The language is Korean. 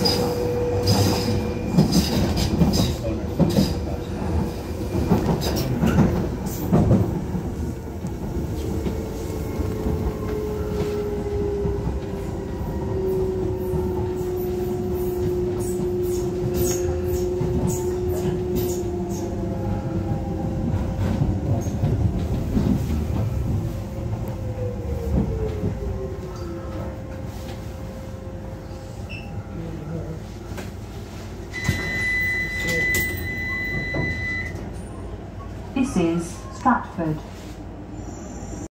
Thank you. This is Stratford.